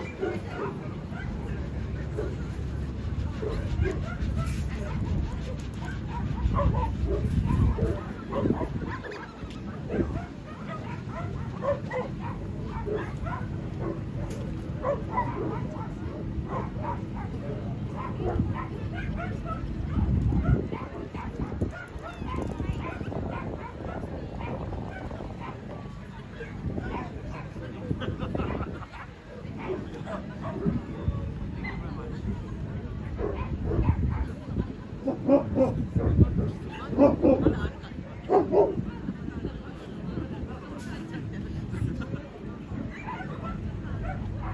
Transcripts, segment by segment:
Thank you.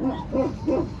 Mm-hmm.